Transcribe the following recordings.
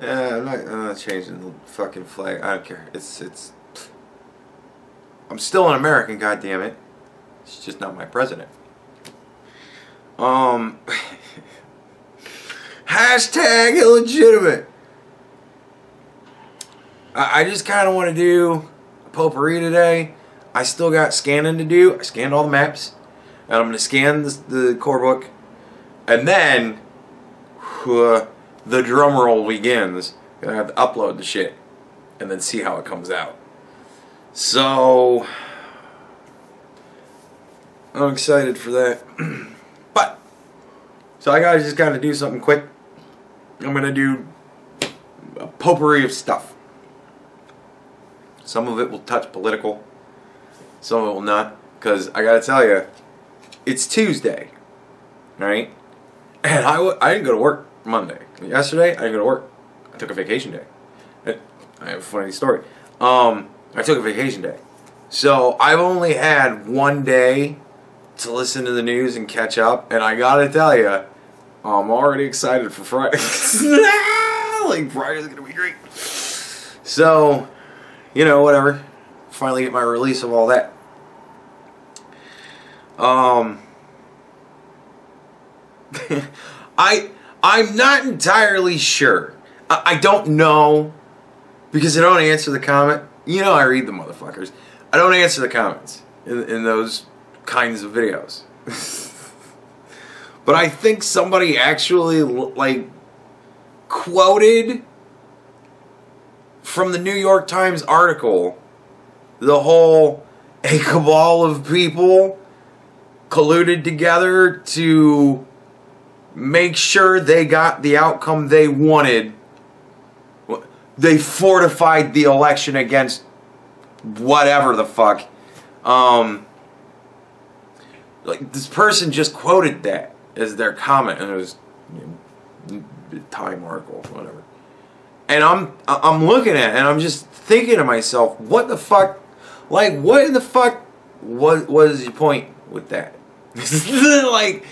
Yeah, I'm not, I'm not changing the fucking flag. I don't care. It's it's. I'm still an American, goddamn it. It's just not my president. Um. hashtag illegitimate. I, I just kind of want to do a potpourri today. I still got scanning to do. I scanned all the maps, and I'm gonna scan the, the core book, and then. Uh, the drum roll begins. Gonna have to upload the shit and then see how it comes out. So I'm excited for that. but so I gotta just gotta do something quick. I'm gonna do a potpourri of stuff. Some of it will touch political, some of it will not. Because I gotta tell you, it's Tuesday, right? And I w- I didn't go to work Monday. Yesterday, I didn't go to work. I took a vacation day. I have a funny story. Um, I took a vacation day. So I've only had one day to listen to the news and catch up, and I gotta tell you, I'm already excited for Friday. like Friday's gonna be great. So, you know, whatever. Finally get my release of all that. Um, I I'm not entirely sure. I, I don't know because I don't answer the comment. You know, I read the motherfuckers. I don't answer the comments in, in those kinds of videos. but I think somebody actually like quoted from the New York Times article the whole a cabal of people colluded together to make sure they got the outcome they wanted. They fortified the election against whatever the fuck. Um, like this person just quoted that as their comment, and it was you know, Time article, whatever. And I'm I'm looking at it, and I'm just thinking to myself, what the fuck? Like, what in the fuck? What what is your point with that? like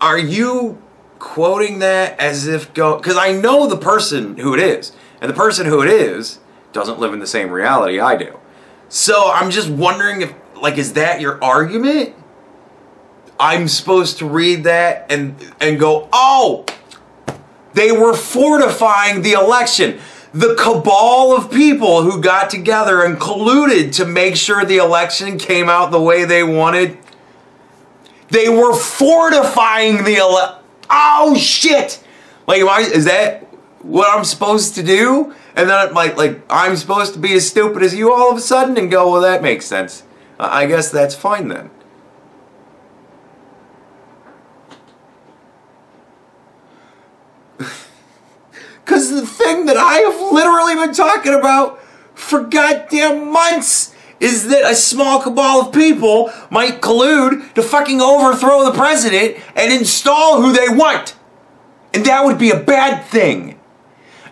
are you quoting that as if go because I know the person who it is, and the person who it is doesn't live in the same reality I do. So I'm just wondering if like is that your argument? I'm supposed to read that and and go, "Oh, they were fortifying the election." The cabal of people who got together and colluded to make sure the election came out the way they wanted they were fortifying the ele- Oh shit! Like, I, is that what I'm supposed to do? And then I'm like, like I'm supposed to be as stupid as you all of a sudden and go, well, that makes sense. I guess that's fine then. Because the thing that I have literally been talking about for goddamn months is that a small cabal of people might collude to fucking overthrow the president and install who they want. And that would be a bad thing.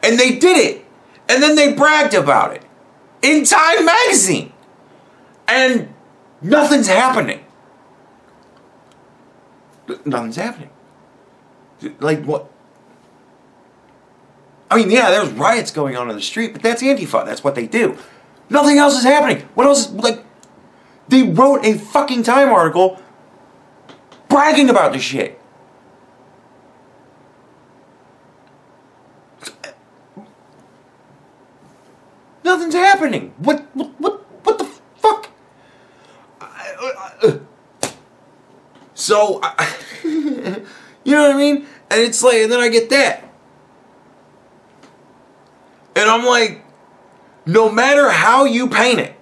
And they did it. And then they bragged about it in Time magazine. And nothing's happening. Nothing's happening. Like what? I mean, yeah, there's riots going on in the street, but that's Antifa. That's what they do. Nothing else is happening. What else is, like, they wrote a fucking Time article bragging about this shit. Nothing's happening. What, what, what, what the fuck? So, you know what I mean? And it's like, and then I get that. And I'm like, no matter how you paint it,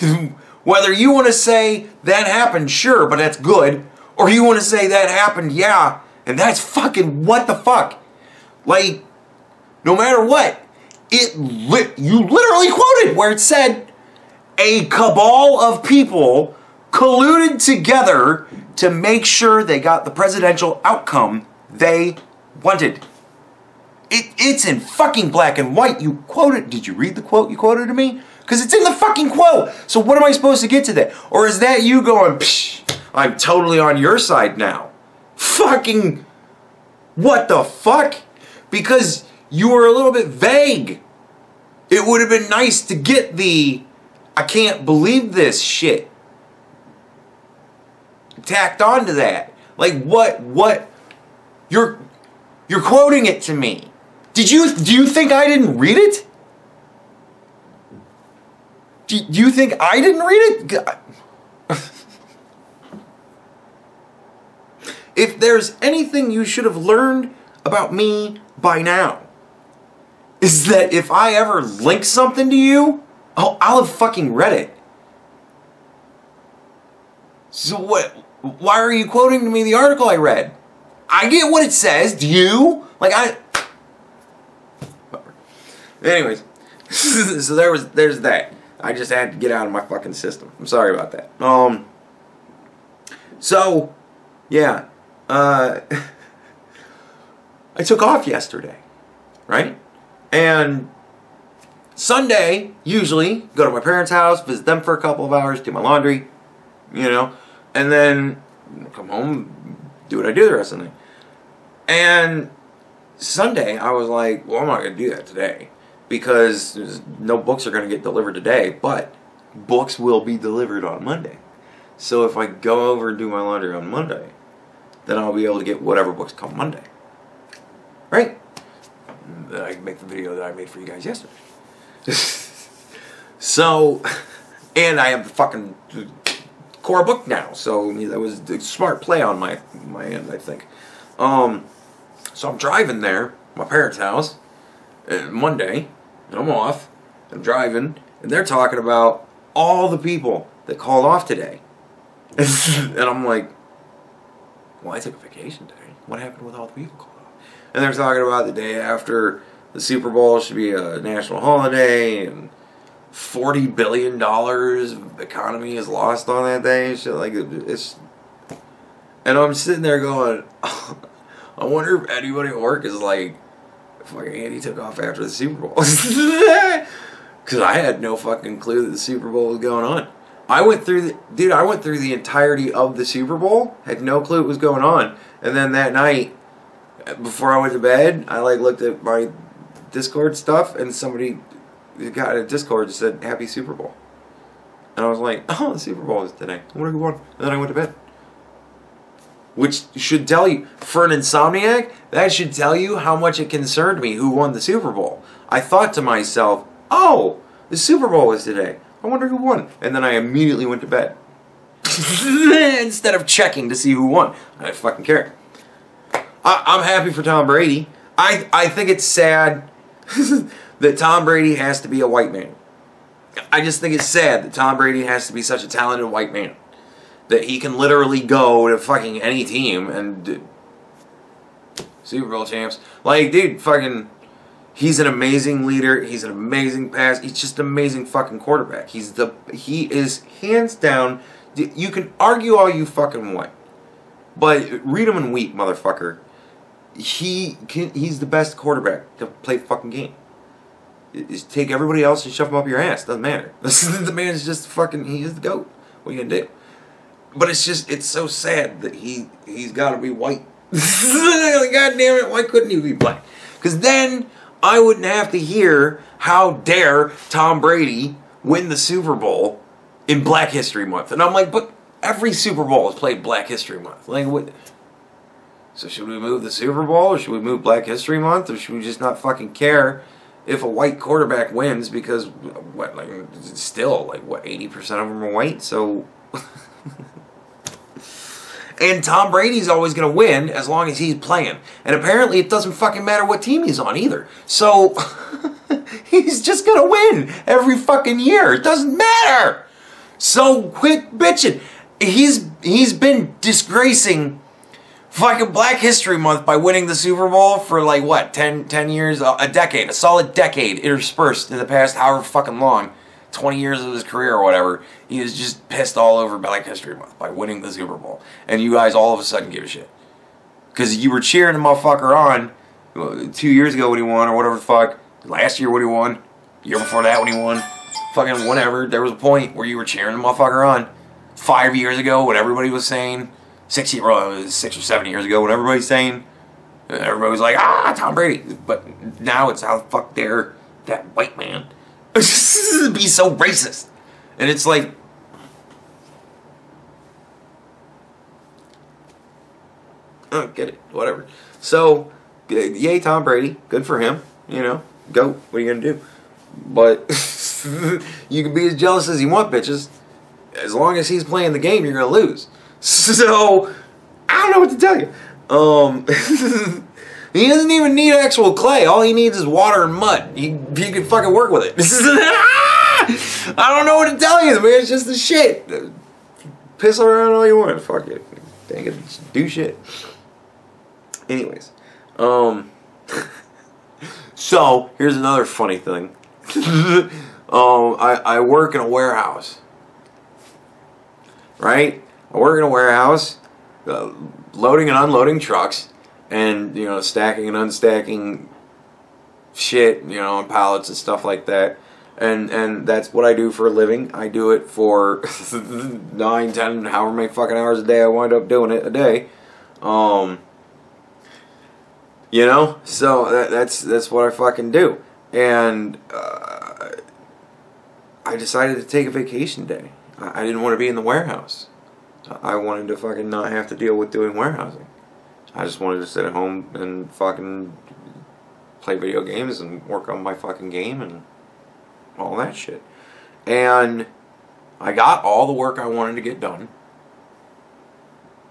whether you want to say that happened, sure, but that's good, or you want to say that happened, yeah, and that's fucking what the fuck. Like, no matter what, it lit, you literally quoted where it said a cabal of people colluded together to make sure they got the presidential outcome they wanted. It, it's in fucking black and white. You quoted. Did you read the quote you quoted to me? Because it's in the fucking quote. So what am I supposed to get to that? Or is that you going, Psh, I'm totally on your side now? Fucking, what the fuck? Because you were a little bit vague. It would have been nice to get the I can't believe this shit tacked onto that. Like what what you're you're quoting it to me. Did you do you think I didn't read it? Do, you think I didn't read it? if there's anything you should have learned about me by now, is that if I ever link something to you, oh, I'll have fucking read it. So what? Why are you quoting to me the article I read? I get what it says. Do you? Like I. Anyways, so there was there's that. I just had to get out of my fucking system. I'm sorry about that. Um. So, yeah, uh, I took off yesterday, right? And Sunday, usually, go to my parents' house, visit them for a couple of hours, do my laundry, you know, and then come home, do what I do the rest of the night. And Sunday, I was like, well, I'm not going to do that today because no books are going to get delivered today, but books will be delivered on Monday. So if I go over and do my laundry on Monday, then I'll be able to get whatever books come Monday. Right? Then I can make the video that I made for you guys yesterday. so, and I have the fucking core book now, so that was a smart play on my my end, I think. Um, so I'm driving there, my parents' house, uh, Monday, and I'm off. I'm driving, and they're talking about all the people that called off today. and I'm like, well, I took a vacation day. What happened with all the people called off? And they're talking about the day after the Super Bowl should be a national holiday, and forty billion dollars economy is lost on that day. Shit, like it's. And I'm sitting there going, I wonder if anybody at work is like, fucking Andy took off after the Super Bowl. Because I had no fucking clue that the Super Bowl was going on. I went through the dude. I went through the entirety of the Super Bowl. Had no clue what was going on. And then that night, before I went to bed, I like looked at my Discord stuff, and somebody got a Discord that said Happy Super Bowl. And I was like, oh, the Super Bowl is today. I wonder who won. And then I went to bed. Which should tell you, for an insomniac, that should tell you how much it concerned me who won the Super Bowl. I thought to myself, oh, the Super Bowl was today. I wonder who won. And then I immediately went to bed. Instead of checking to see who won. I didn't fucking care. I, I'm happy for Tom Brady. I, I think it's sad that Tom Brady has to be a white man. I just think it's sad that Tom Brady has to be such a talented white man. That he can literally go to fucking any team and Super Bowl champs. Like, dude, fucking He's an amazing leader. He's an amazing pass. He's just an amazing fucking quarterback. He's the he is hands down. You can argue all you fucking want, but read him and weep, motherfucker. He can, he's the best quarterback to play fucking game. Just take everybody else and shove them up your ass. Doesn't matter. the man is just fucking. He is the goat. What are you gonna do? But it's just it's so sad that he he's got to be white. God damn it! Why couldn't he be black? Because then I wouldn't have to hear how dare Tom Brady win the Super Bowl in Black History Month. And I'm like, but every Super Bowl is played Black History Month. Like what So should we move the Super Bowl or should we move Black History Month or should we just not fucking care if a white quarterback wins because what like still like what 80% of them are white. So And Tom Brady's always going to win as long as he's playing. And apparently it doesn't fucking matter what team he's on either. So he's just going to win every fucking year. It doesn't matter. So quit bitching. He's he's been disgracing fucking Black History Month by winning the Super Bowl for like what 10, 10 years, a decade, a solid decade interspersed in the past however fucking long. 20 years of his career or whatever, he is just pissed all over Black History Month by winning the Super Bowl. And you guys all of a sudden give a shit. Because you were cheering the motherfucker on two years ago when he won, or whatever the fuck, last year when he won, year before that when he won, fucking whatever. There was a point where you were cheering the motherfucker on. Five years ago, what everybody was saying, six, year, uh, six or seven years ago, what everybody's saying, everybody was like, ah, Tom Brady. But now it's how the fuck dare that white man be so racist. And it's like, I don't get it. Whatever. So, yay, Tom Brady. Good for him. You know, go. What are you gonna do? But you can be as jealous as you want, bitches. As long as he's playing the game, you're gonna lose. So, I don't know what to tell you. Um, he doesn't even need actual clay. All he needs is water and mud. He he can fucking work with it. I don't know what to tell you, man. It's just the shit. Piss around all you want. Fuck it. Dang it. Just do shit. Anyways, um, so here's another funny thing. um, I, I work in a warehouse, right? I work in a warehouse, uh, loading and unloading trucks, and you know, stacking and unstacking shit, you know, on pallets and stuff like that. And and that's what I do for a living. I do it for nine, ten, however many fucking hours a day I wind up doing it a day. Um, you know, so that, that's that's what I fucking do. And uh, I decided to take a vacation day. I, I didn't want to be in the warehouse. I wanted to fucking not have to deal with doing warehousing. I just wanted to sit at home and fucking play video games and work on my fucking game and all that shit. And I got all the work I wanted to get done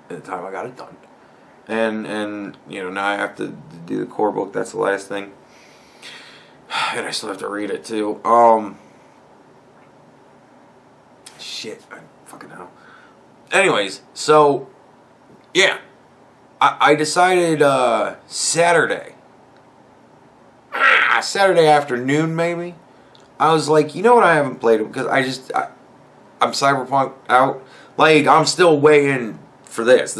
at the time I got it done and and you know now I have to do the core book. That's the last thing, and I still have to read it too. Um, shit, I fucking know. Anyways, so yeah, I, I decided uh, Saturday, ah, Saturday afternoon maybe. I was like, you know what? I haven't played it because I just I, I'm cyberpunk out. Like I'm still waiting for this.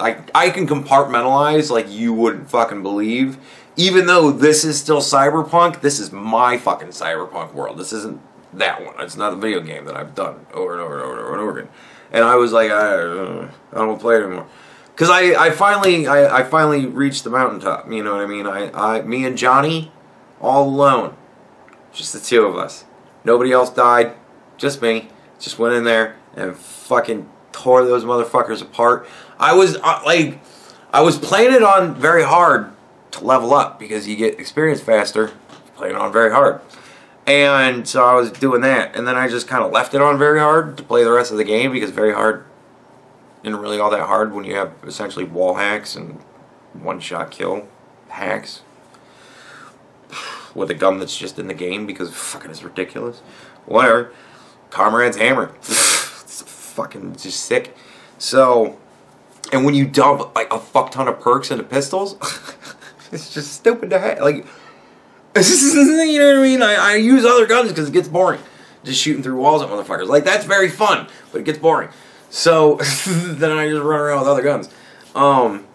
I, I can compartmentalize like you wouldn't fucking believe. Even though this is still cyberpunk, this is my fucking cyberpunk world. This isn't that one. It's not a video game that I've done over and over and over and over, and over again. And I was like, I, uh, I don't play it anymore. Because I, I finally I, I finally reached the mountaintop. You know what I mean? I, I me and Johnny, all alone, just the two of us. Nobody else died, just me. Just went in there and fucking tore those motherfuckers apart. I was uh, like, I was playing it on very hard to level up because you get experience faster playing on very hard. And so I was doing that, and then I just kind of left it on very hard to play the rest of the game because very hard isn't really all that hard when you have essentially wall hacks and one shot kill hacks with a gun that's just in the game because fucking is ridiculous. Whatever. Comrade's hammer it's fucking just sick. So, and when you dump like a fuck ton of perks into pistols, it's just stupid to have. Like, you know what I mean? I, I use other guns because it gets boring. Just shooting through walls at motherfuckers. Like, that's very fun, but it gets boring. So, then I just run around with other guns. Um,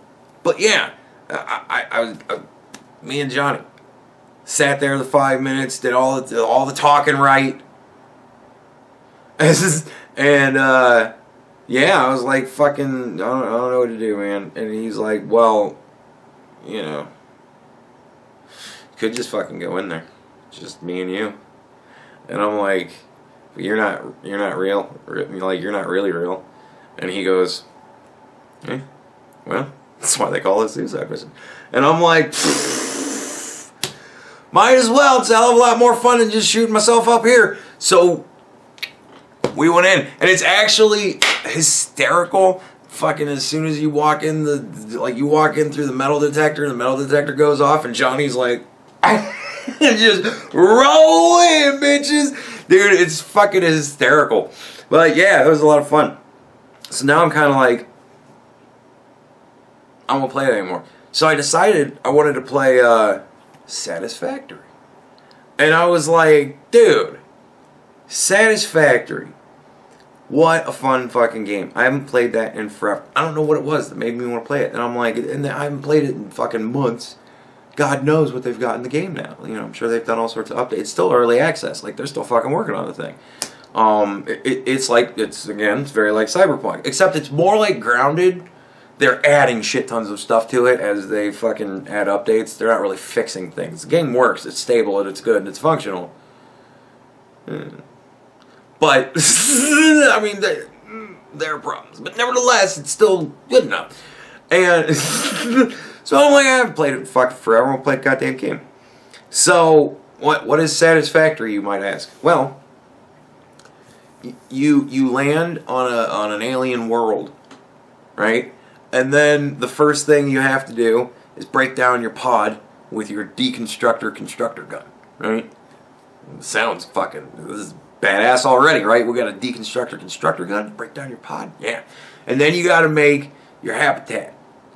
but yeah, I, I, I uh, me and Johnny sat there the five minutes, did all the, all the talking right. And uh, yeah, I was like, fucking, I don't, I don't know what to do, man. And he's like, well, you know, could just fucking go in there, just me and you. And I'm like, you're not, you're not real. Like you're not really real. And he goes, eh, well, that's why they call it suicide mission. And I'm like. Might as well. It's a hell of a lot more fun than just shooting myself up here. So we went in, and it's actually hysterical. Fucking as soon as you walk in the like you walk in through the metal detector, and the metal detector goes off, and Johnny's like, just roll in, bitches, dude. It's fucking hysterical. But yeah, it was a lot of fun. So now I'm kind of like, I don't play it anymore. So I decided I wanted to play uh, Satisfactory. And I was like, dude, Satisfactory what a fun fucking game. I haven't played that in forever. I don't know what it was that made me want to play it. And I'm like, and I haven't played it in fucking months. God knows what they've got in the game now. You know, I'm sure they've done all sorts of updates. It's still early access. Like, they're still fucking working on the thing. Um, it, it's like, it's, again, it's very like Cyberpunk. Except it's more like grounded they're adding shit tons of stuff to it as they fucking add updates. They're not really fixing things. The game works, it's stable, and it's good, and it's functional. Hmm. But I mean, they, there are problems, but nevertheless, it's still good enough. And so I'm like, I've played it fucking forever. I'll play a goddamn game. So what what is satisfactory? You might ask. Well, you you land on a on an alien world, right? And then the first thing you have to do is break down your pod with your deconstructor constructor gun, right? Sounds fucking this is badass already, right? We got a deconstructor constructor gun, break down your pod, yeah. And then you got to make your habitat,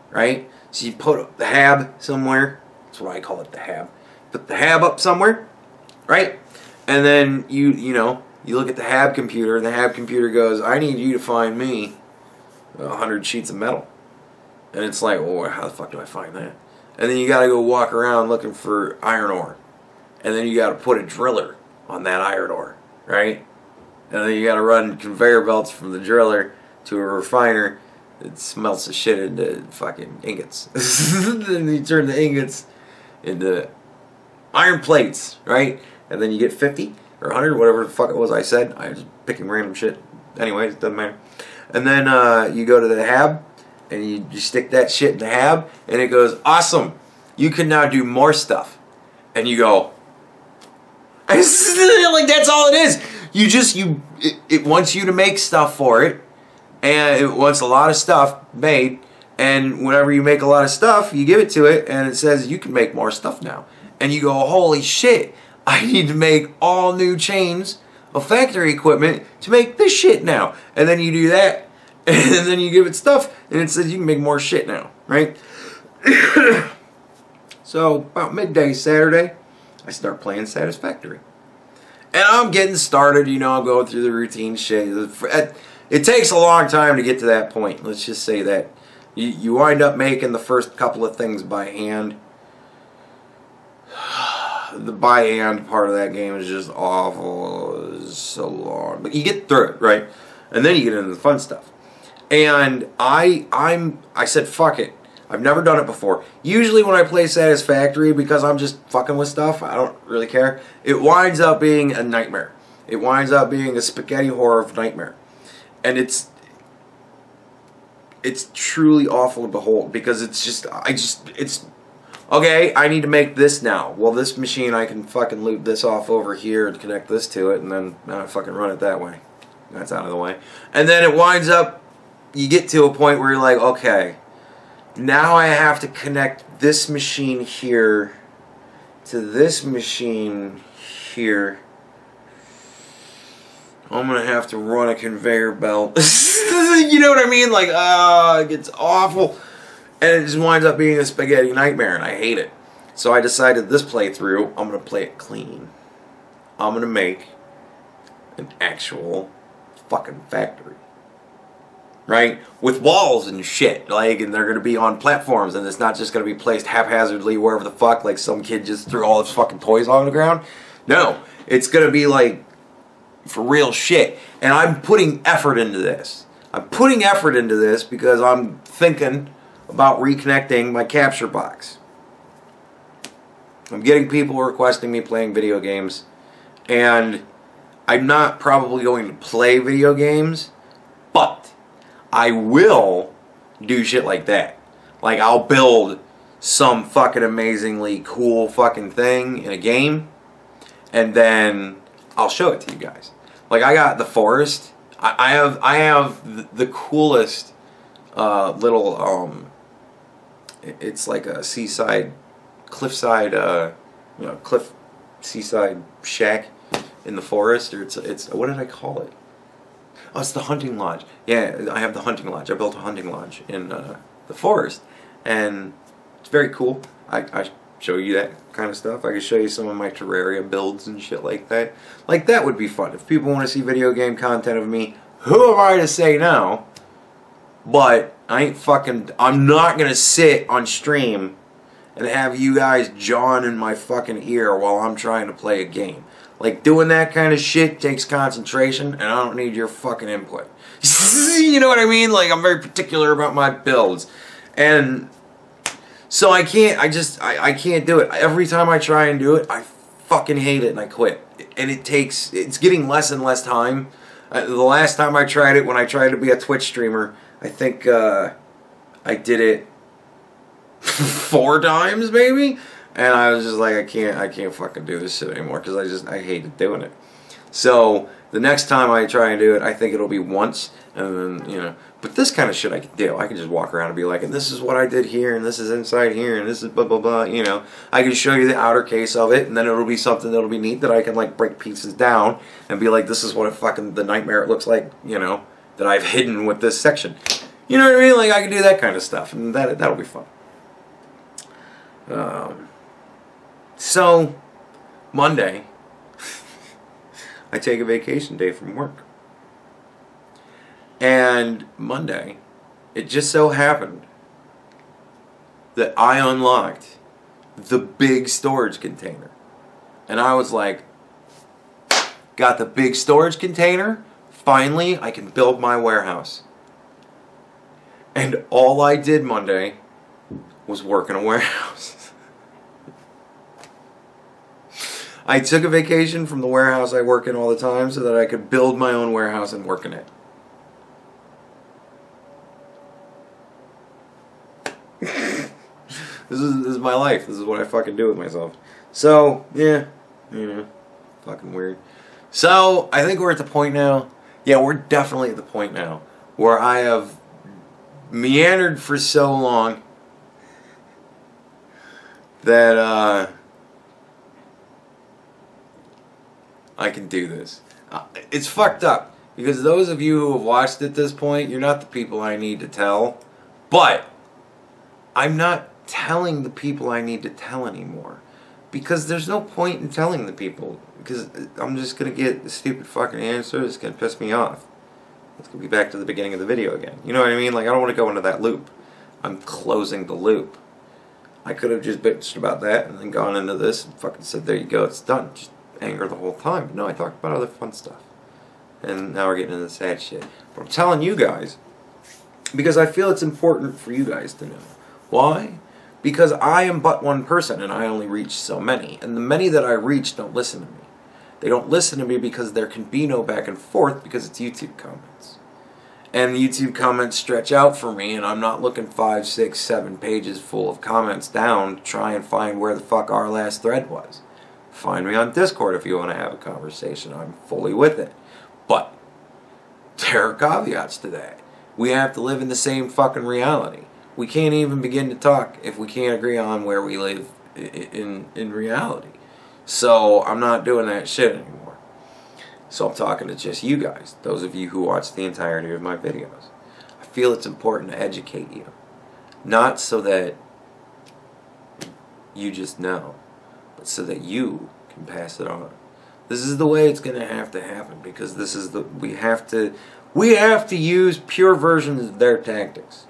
right? So you put the hab somewhere. That's what I call it, the hab. Put the hab up somewhere, right? And then you you know you look at the hab computer, and the hab computer goes, "I need you to find me hundred sheets of metal." And it's like, well, how the fuck do I find that? And then you got to go walk around looking for iron ore, and then you got to put a driller on that iron ore, right? And then you got to run conveyor belts from the driller to a refiner that smelts the shit into fucking ingots. then you turn the ingots into iron plates, right? And then you get 50 or 100, whatever the fuck it was I said. I was picking random shit. Anyways, doesn't matter. And then uh, you go to the hab and you, you stick that shit in the hab and it goes, awesome, you can now do more stuff. And you go, like that's all it is. You just, you, it, it wants you to make stuff for it and it wants a lot of stuff made and whenever you make a lot of stuff, you give it to it, and it says you can make more stuff now. And you go, holy shit, I need to make all new chains of factory equipment to make this shit now. And then you do that, and then you give it stuff, and it says you can make more shit now, right? so about midday Saturday, I start playing Satisfactory. And I'm getting started, you know, I'm going through the routine shit. It takes a long time to get to that point, let's just say that. You, you wind up making the first couple of things by hand. The by and part of that game is just awful. It's so long. But you get through it, right? And then you get into the fun stuff. And I I'm I said fuck it. I've never done it before. Usually when I play Satisfactory, because I'm just fucking with stuff, I don't really care. It winds up being a nightmare. It winds up being a spaghetti horror of nightmare. And it's it's truly awful to behold because it's just I just it's okay I need to make this now well this machine I can fucking loop this off over here and connect this to it and then I fucking run it that way that's out of the way and then it winds up you get to a point where you're like okay now I have to connect this machine here to this machine here I'm gonna have to run a conveyor belt. you know what I mean? Like, ah, uh, it gets awful. And it just winds up being a spaghetti nightmare, and I hate it. So I decided this playthrough, I'm gonna play it clean. I'm gonna make an actual fucking factory. Right? With walls and shit. Like, and they're gonna be on platforms, and it's not just gonna be placed haphazardly wherever the fuck, like some kid just threw all his fucking toys on the ground. No. It's gonna be like for real shit. And I'm putting effort into this. I'm putting effort into this because I'm thinking about reconnecting my capture box. I'm getting people requesting me playing video games, and I'm not probably going to play video games, but I will do shit like that. Like, I'll build some fucking amazingly cool fucking thing in a game, and then I'll show it to you guys. Like I got the forest. I, have I have the, coolest uh, little um. It's like a seaside, cliffside, uh, you know, cliff, seaside shack in the forest, or it's it's what did I call it? Oh, it's the hunting lodge. Yeah, I have the hunting lodge. I built a hunting lodge in uh, the forest, and it's very cool. I, I show you that kind of stuff. I could show you some of my Terraria builds and shit like that. Like that would be fun. If people want to see video game content of me, who am I to say no? But I ain't fucking I'm not gonna sit on stream and have you guys jawing in my fucking ear while I'm trying to play a game. Like doing that kind of shit takes concentration, and I don't need your fucking input. you know what I mean? Like I'm very particular about my builds, and so I can't. I just I, I can't do it. Every time I try and do it, I fucking hate it and I quit. And it takes. It's getting less and less time. Uh, the last time I tried it, when I tried to be a Twitch streamer, I think uh, I did it four times maybe and I was just like, I can't, I can't fucking do this shit anymore because I just, I hated doing it. So the next time I try and do it, I think it'll be once, and then you know. But this kind of shit I can do. I can just walk around and be like, and this is what I did here, and this is inside here, and this is blah blah blah. You know, I can show you the outer case of it, and then it'll be something that'll be neat that I can like break pieces down and be like, this is what a fucking the nightmare it looks like. You know, that I've hidden with this section. You know what I mean? Like I can do that kind of stuff, and that that'll be fun. Um, so, Monday, I take a vacation day from work. And Monday, it just so happened that I unlocked the big storage container. And I was like, got the big storage container. Finally, I can build my warehouse. And all I did Monday was work in a warehouse. I took a vacation from the warehouse I work in all the time so that I could build my own warehouse and work in it. this is this is my life. This is what I fucking do with myself. So, yeah, you know, fucking weird. So, I think we're at the point now. Yeah, we're definitely at the point now where I have meandered for so long that uh I can do this. Uh, it's fucked up because those of you who have watched at this point, you're not the people I need to tell. But I'm not telling the people I need to tell anymore because there's no point in telling the people because I'm just gonna get the stupid fucking answer. It's gonna piss me off. It's gonna be back to the beginning of the video again. You know what I mean? Like I don't want to go into that loop. I'm closing the loop. I could have just bitched about that and then gone into this and fucking said, "There you go, it's done." Just anger the whole time. But No, I talked about other fun stuff. And now we're getting into the sad shit. But I'm telling you guys, because I feel it's important for you guys to know. Why? Because I am but one person and I only reach so many. And the many that I reach don't listen to me. They don't listen to me because there can be no back and forth because it's YouTube comments. And the YouTube comments stretch out for me, and I'm not looking five, six, seven pages full of comments down to try and find where the fuck our last thread was. Find me on Discord if you want to have a conversation. I'm fully with it. But there are caveats to that. We have to live in the same fucking reality. We can't even begin to talk if we can't agree on where we live in in reality. So I'm not doing that shit anymore. So I'm talking to just you guys, those of you who watch the entirety of my videos. I feel it's important to educate you. Not so that you just know but so that you can pass it on. This is the way it's going to have to happen because this is the we have to we have to use pure versions of their tactics.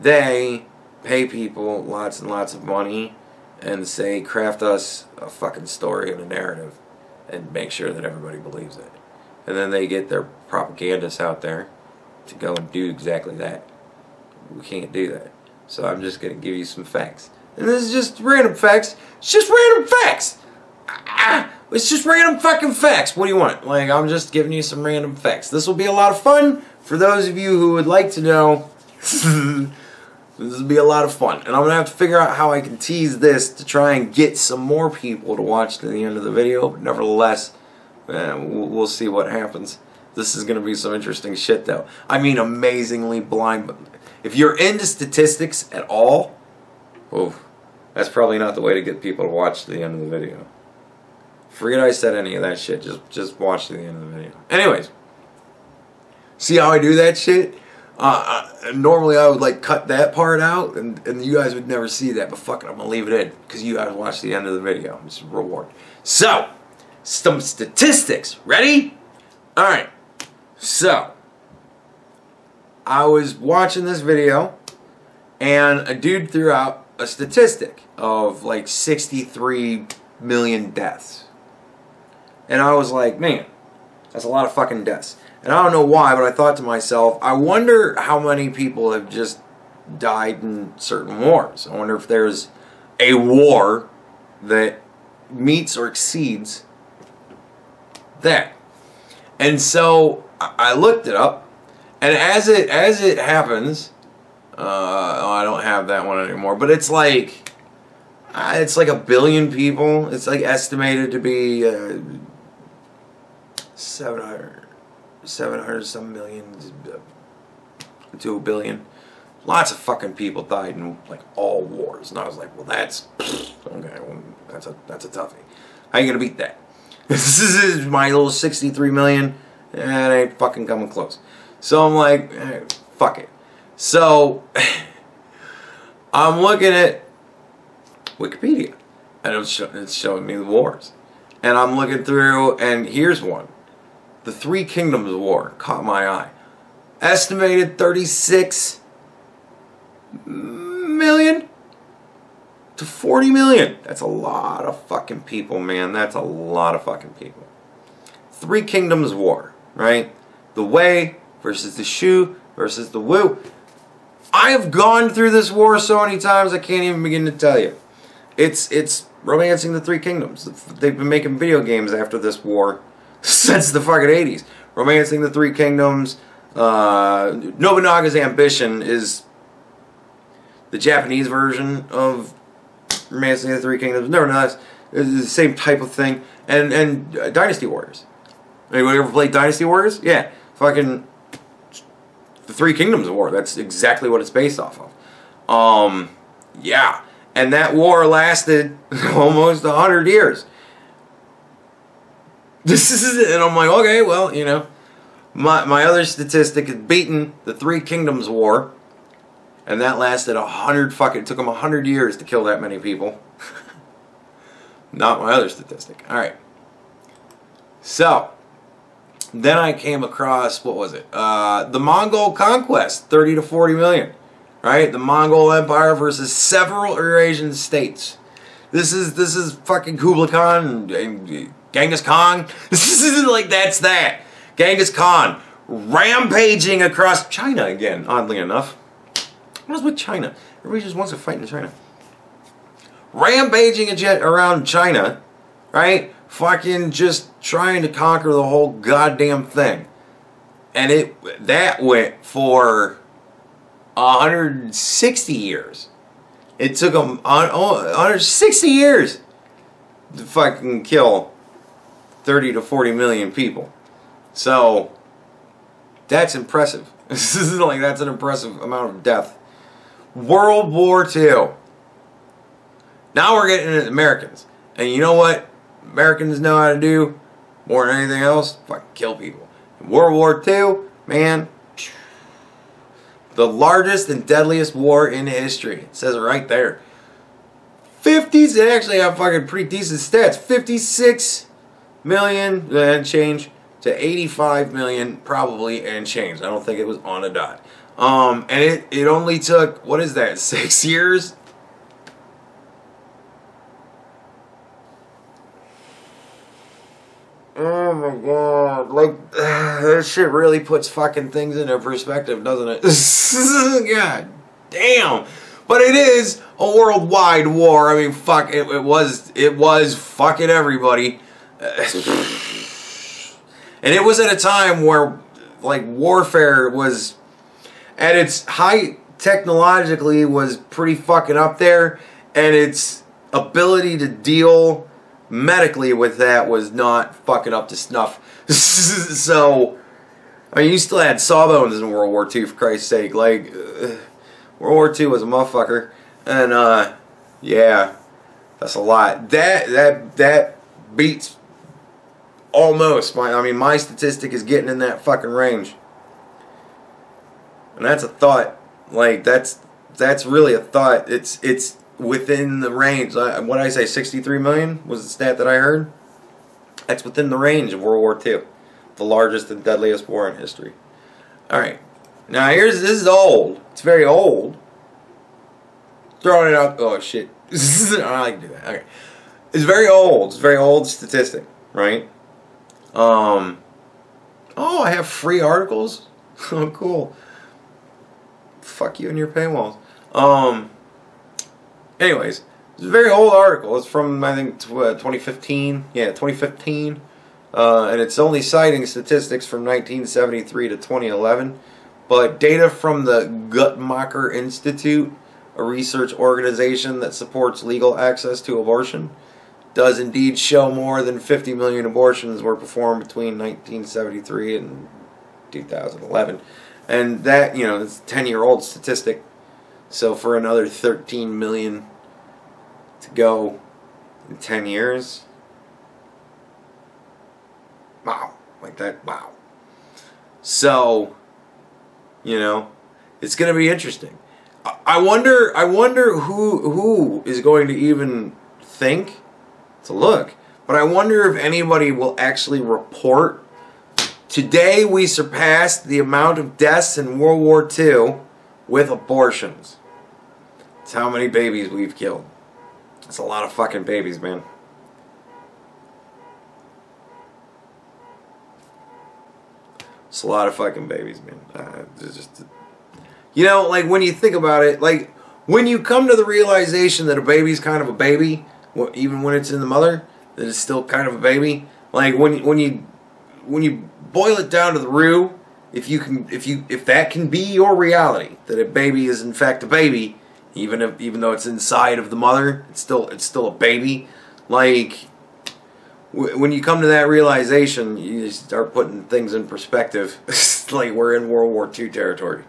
They pay people lots and lots of money and say craft us a fucking story and a narrative and make sure that everybody believes it. And then they get their propagandists out there to go and do exactly that. We can't do that. So I'm just going to give you some facts. And this is just random facts. It's just random facts. Ah, it's just random fucking facts. What do you want? Like, I'm just giving you some random facts. This will be a lot of fun for those of you who would like to know. this will be a lot of fun. And I'm going to have to figure out how I can tease this to try and get some more people to watch to the end of the video. But nevertheless, uh, we'll, see what happens. This is going to be some interesting shit, though. I mean, amazingly blind. If you're into statistics at all, oh, that's probably not the way to get people to watch to the end of the video. Forget I said any of that shit. Just just watch to the end of the video. Anyways, see how I do that shit? Uh, normally I would like cut that part out, and, and you guys would never see that. But fuck it, I'm gonna leave it in because you guys watch the end of the video. It's a reward. So, some statistics. Ready? All right. So, I was watching this video, and a dude threw out a statistic of like 63 million deaths. And I was like, man, that's a lot of fucking deaths. And I don't know why, but I thought to myself, I wonder how many people have just died in certain wars. I wonder if there's a war that meets or exceeds that. And so I looked it up, and as it as it happens, uh, oh, I don't have that one anymore. But it's like uh, it's like a billion people. It's like estimated to be uh, 700, 700 some million to a billion. Lots of fucking people died in like all wars, and I was like, well, that's okay. Well, that's a that's a toughie. How you gonna beat that? this is my little 63 million. And it ain't fucking coming close. So I'm like, eh, fuck it. So I'm looking at Wikipedia, and it's showing me the wars. And I'm looking through, and here's one. The Three Kingdoms War caught my eye. Estimated 36 million to 40 million. That's a lot of fucking people, man. That's a lot of fucking people. Three Kingdoms War, right? The Wei versus the Shu versus the Wu. I have gone through this war so many times I can't even begin to tell you. It's it's romancing the Three Kingdoms. They've been making video games after this war since the fucking 80s. Romancing the Three Kingdoms. Uh, Nobunaga's Ambition is the Japanese version of Romancing the Three Kingdoms. Nevertheless, it's the same type of thing. And and uh, Dynasty Warriors. Anyone ever played Dynasty Warriors? Yeah, fucking the Three Kingdoms War. That's exactly what it's based off of. Um, yeah, and that war lasted almost a hundred years. This is it, and I'm like, okay, well, you know, my my other statistic is beaten the Three Kingdoms War, and that lasted a hundred fucking. It took them a hundred years to kill that many people. Not my other statistic. All right. So, then I came across what was it? Uh, the Mongol conquest, thirty to forty million. Right, the Mongol Empire versus several Eurasian states. This is this is fucking Kublai Khan and, and Genghis Khan. Like that's that. Genghis Khan rampaging across China again. Oddly enough, what is with China? Everybody just wants to fight in China. Rampaging around China, right? Fucking just trying to conquer the whole goddamn thing. And it that went for 160 years. It took them 160 years to fucking kill 30 to 40 million people. So that's impressive. This is like that's an impressive amount of death. World War II. Now we're getting into Americans. And you know what Americans know how to do more than anything else? Fucking kill people. World War II, man, the largest and deadliest war in history. It says it right there. 50s, they actually have fucking pretty decent stats. 56 million and change to 85 million probably and change. I don't think it was on a dot. Um, and it, it only took, what is that, six years? Oh my god, like, that shit really puts fucking things into perspective, doesn't it? god damn. But it is a worldwide war. I mean, fuck, it, it was, it was fucking everybody. and it was at a time where, like, warfare was at its height technologically was pretty fucking up there, and its ability to deal medically with that was not fucking up to snuff. so, I mean, you still had sawbones in World War II, for Christ's sake. Like, uh, World War II was a motherfucker, and uh, yeah, that's a lot. That that that beats almost my. I mean, my statistic is getting in that fucking range, and that's a thought. Like that's that's really a thought. It's it's within the range. What I say, 63 million was the stat that I heard. That's within the range of World War II, the largest and deadliest war in history. All right, now here's this is old. It's very old. Throwing it out. Oh shit! I like to do that. Okay, it's very old. It's very old statistic, right? Um, oh, I have free articles. oh, cool. Fuck you and your paywalls. Um. Anyways, it's a very old article. It's from I think uh, 2015. Yeah, 2015. Uh, and it's only citing statistics from 1973 to 2011. But data from the Guttmacher Institute, a research organization that supports legal access to abortion, does indeed show more than 50 million abortions were performed between 1973 and 2011. And that, you know, it's a 10 year old statistic. So for another 13 million to go in 10 years, wow, like that, wow. So, you know, it's going to be interesting. I wonder, I wonder who who is going to even think to look. But I wonder if anybody will actually report. Today we surpassed the amount of deaths in World War II with abortions. It's how many babies we've killed. It's a lot of fucking babies, man. It's a lot of fucking babies, man. Uh, just, you know, like when you think about it, like when you come to the realization that a baby's kind of a baby, even when it's in the mother, that it's still kind of a baby. Like when when you when you boil it down to the root, if you can if you if that can be your reality, that a baby is in fact a baby, even if even though it's inside of the mother, it's still it's still a baby. Like when you come to that realization, you start putting things in perspective. like we're in World War II territory.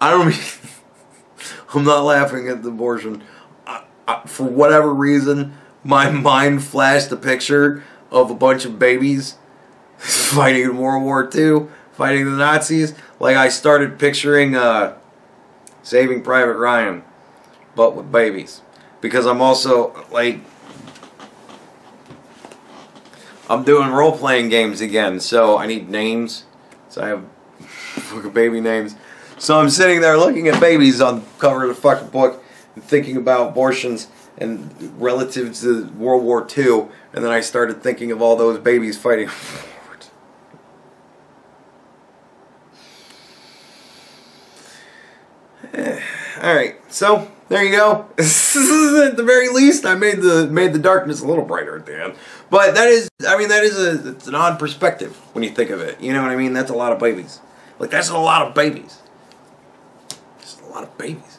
I don't mean. I'm not laughing at the abortion. I, I, for whatever reason, my mind flashed a picture of a bunch of babies fighting in World War II, fighting the Nazis. Like I started picturing uh, Saving Private Ryan, but with babies. Because I'm also like, I'm doing role playing games again, so I need names. So I have baby names. So I'm sitting there looking at babies on the cover of the fucking book and thinking about abortions and relative to World War II, and then I started thinking of all those babies fighting. Eh, all right, so there you go. at the very least, I made the made the darkness a little brighter at the end. But that is, I mean, that is a it's an odd perspective when you think of it. You know what I mean? That's a lot of babies. Like that's a lot of babies a lot of babies.